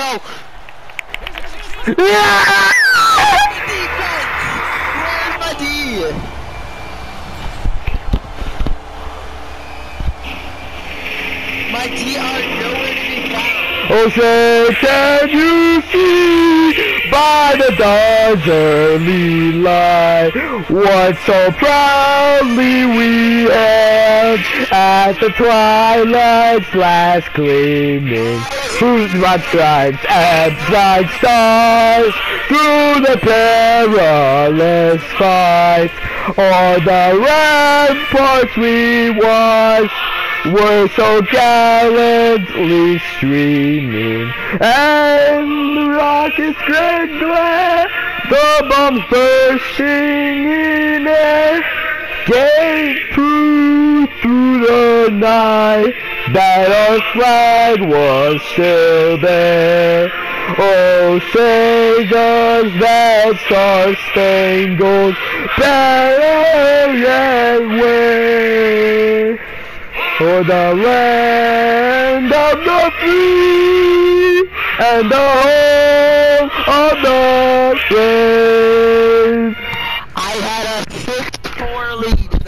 No! My D? Nowhere to be found. Oh, say, can you see by the dawn's early light what so proudly we held at the twilight's last gleaming? Whose bright stripes and bright stars through the perilous fight. O'er the ramparts we watched were so gallantly streaming, and the rocket's great glare, the bombs bursting in air, gave proof through the night that our flag was still there. Oh, say does that star-spangled banner yet wave? For the land of the free and the home of the brave. I had a 6-4 lead.